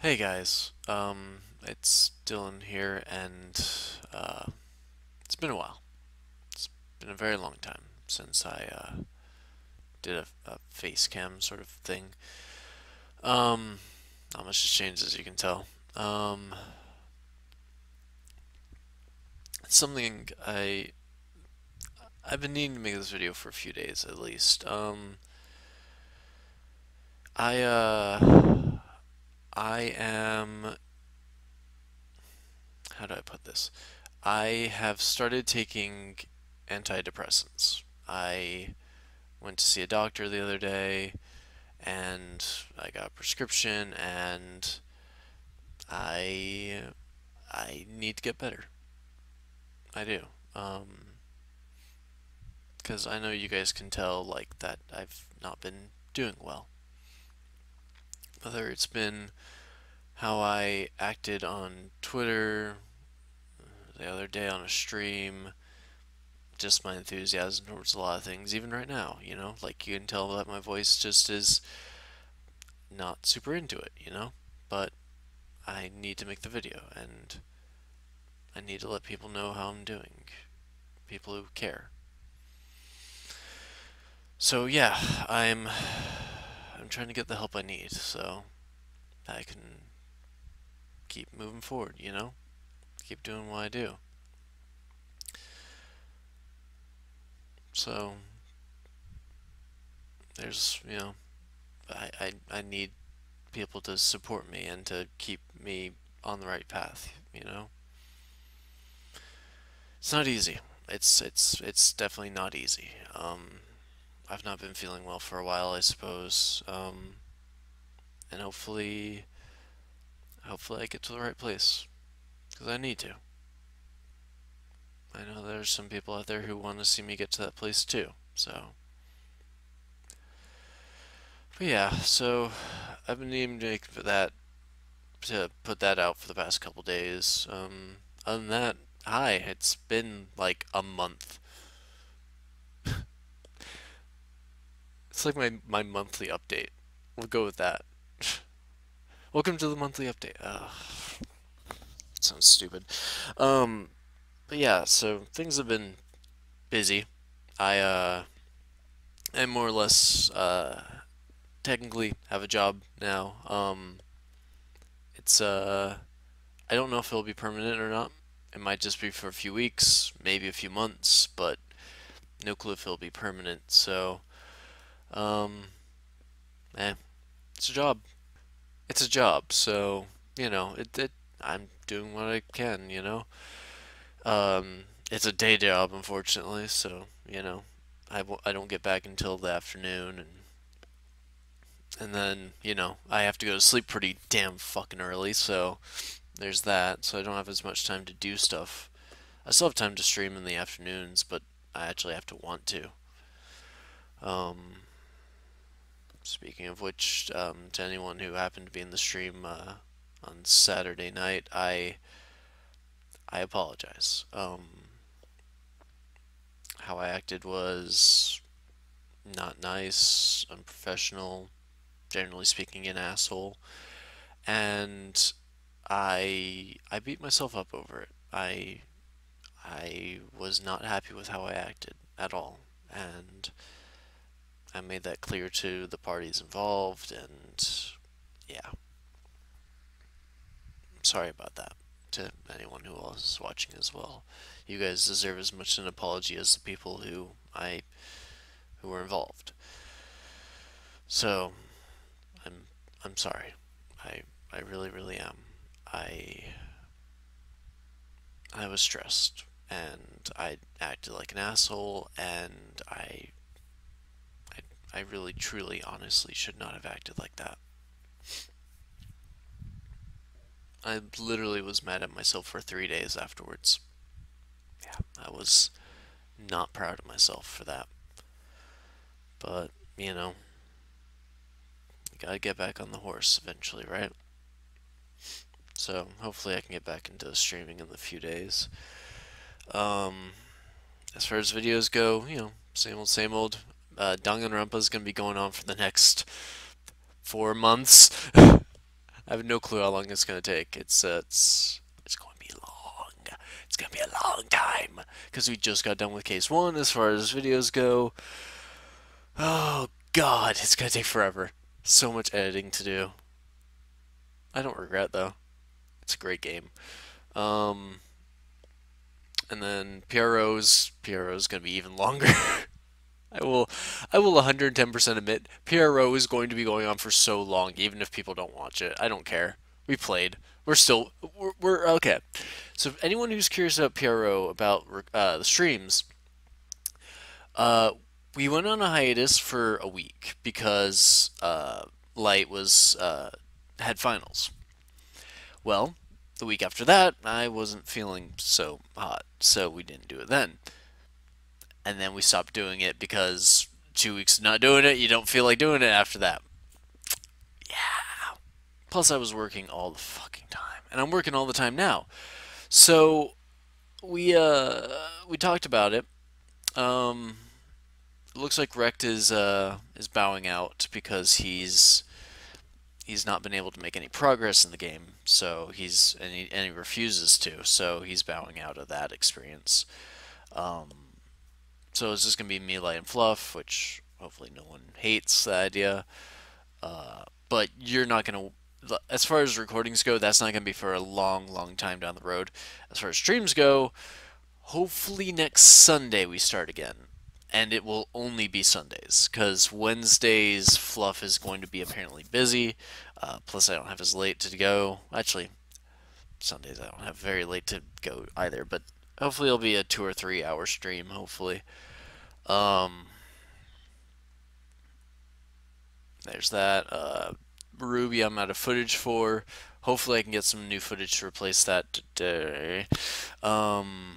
Hey guys, um, it's Dylan here, and uh, it's been a while. It's been a very long time since I uh, did a, a face cam sort of thing. Um, not much has changed as you can tell. Um, it's something I I've been needing to make this video for a few days at least. Um, I uh. I am. How do I put this? I have started taking antidepressants. I went to see a doctor the other day and I got a prescription and I I need to get better. I do. Um, because I know you guys can tell like that I've not been doing well. Whether it's been how I acted on Twitter the other day on a stream, just my enthusiasm towards a lot of things, even right now, you know, like you can tell that my voice just is not super into it, you know, but I need to make the video and I need to let people know how I'm doing, people who care. So yeah, I'm I'm trying to get the help I need so I can keep moving forward, you know? Keep doing what I do. So, there's, you know, I, I, I need people to support me and to keep me on the right path, you know? It's not easy. It's, it's, it's definitely not easy. Um, I've not been feeling well for a while, I suppose. Um, and hopefully hopefully I get to the right place. Because I need to. I know there's some people out there who want to see me get to that place too, so. But yeah, so I've been to make that, to put that out for the past couple days. Um, other than that, hi, it's been like a month. it's like my, my monthly update. We'll go with that. Welcome to the monthly update. Uh, sounds stupid. Um, but yeah, so things have been busy. I uh, am more or less uh, technically have a job now. Um, it's uh, I don't know if it'll be permanent or not. It might just be for a few weeks, maybe a few months, but no clue if it'll be permanent. So, um, eh, it's a job it's a job, so you know, it, it I'm doing what I can, you know. Um, it's a day job, unfortunately, so you know, I w I don't get back until the afternoon, and and then you know I have to go to sleep pretty damn fucking early, so there's that. So I don't have as much time to do stuff. I still have time to stream in the afternoons, but I actually have to want to. Um, Speaking of which, um, to anyone who happened to be in the stream uh, on Saturday night, I I apologize. Um, how I acted was not nice, unprofessional, generally speaking, an asshole, and I I beat myself up over it. I I was not happy with how I acted at all, and I made that clear to the parties involved, and yeah. Sorry about that to anyone who was watching as well. You guys deserve as much an apology as the people who I who were involved. So, I'm I'm sorry. I I really really am. I I was stressed and I acted like an asshole and I I really, truly, honestly should not have acted like that. I literally was mad at myself for three days afterwards. Yeah, I was not proud of myself for that. But, you know, you gotta get back on the horse eventually, right? So, hopefully I can get back into streaming in a few days. Um, as far as videos go, you know, same old, same old uh, Danganronpa is going to be going on for the next four months. I have no clue how long it's gonna take. It's uh, it's it's going to be long. It's gonna be a long time because we just got done with case one as far as videos go. Oh God, it's gonna take forever. So much editing to do. I don't regret though. It's a great game. Um, and then PRO's PRO's gonna be even longer. I will, I will 110% admit, PRO is going to be going on for so long, even if people don't watch it. I don't care. We played. We're still, we're, we're okay. So anyone who's curious about PRO, about uh, the streams, uh, we went on a hiatus for a week because uh, Light was uh, had finals. Well, the week after that, I wasn't feeling so hot, so we didn't do it then and then we stopped doing it because two weeks of not doing it, you don't feel like doing it after that. Yeah. Plus, I was working all the fucking time, and I'm working all the time now. So we uh we talked about it. Um, looks like Rekt is uh is bowing out because he's he's not been able to make any progress in the game. So he's and he, and he refuses to. So he's bowing out of that experience. Um, so it's just going to be melee and fluff, which hopefully no one hates the idea. Uh, but you're not going to, as far as recordings go, that's not going to be for a long, long time down the road. As far as streams go, hopefully next Sunday we start again. And it will only be Sundays, because Wednesdays Fluff is going to be apparently busy. Uh, plus, I don't have as late to go. Actually, Sundays I don't have very late to go either, but hopefully it'll be a two or three hour stream, hopefully. Um, there's that. Uh, Ruby, I'm out of footage for. Hopefully, I can get some new footage to replace that today. Um,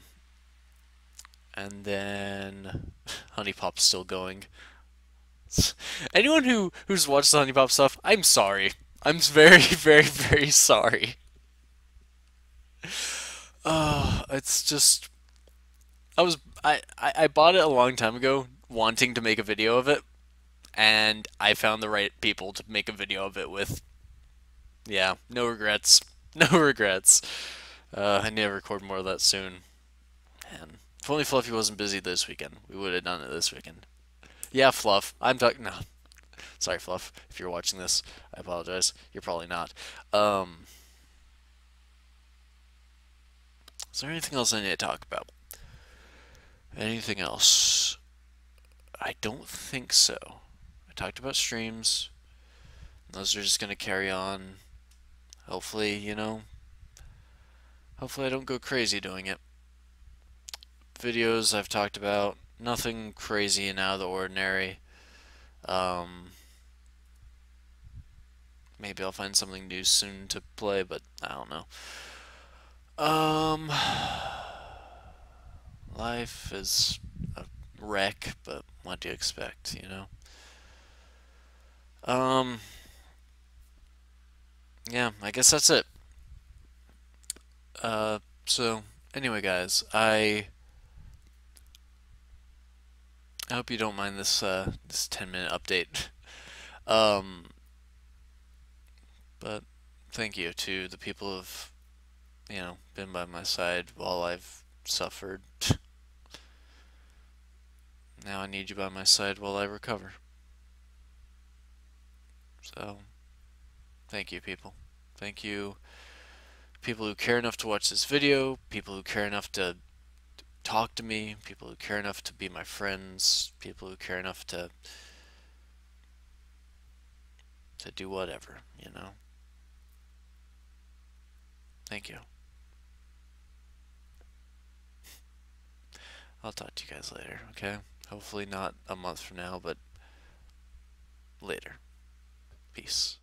and then HuniePop's still going. Anyone who who's watched the HuniePop stuff, I'm sorry. I'm very, very, very sorry. Uh, it's just I was I, I bought it a long time ago, wanting to make a video of it, and I found the right people to make a video of it with. Yeah, no regrets. No regrets. Uh, I need to record more of that soon. And if only Fluffy wasn't busy this weekend, we would have done it this weekend. Yeah, Fluff. I'm talking. No, sorry, Fluff. If you're watching this, I apologize. You're probably not. Um, is there anything else I need to talk about? Anything else? I don't think so. I talked about streams. Those are just going to carry on. Hopefully, you know, hopefully I don't go crazy doing it. Videos I've talked about, nothing crazy and out of the ordinary. Um, maybe I'll find something new soon to play, but I don't know. Um... Life is a wreck, but what do you expect, you know? Um, yeah, I guess that's it. Uh, so, anyway, guys, I... I hope you don't mind this, uh, this 10 minute update. um, but thank you to the people who've, you know, been by my side while I've suffered. now I need you by my side while I recover. So, thank you, people. Thank you, people who care enough to watch this video, people who care enough to talk to me, people who care enough to be my friends, people who care enough to to do whatever, you know. Thank you. I'll talk to you guys later, okay? Hopefully not a month from now, but later. Peace.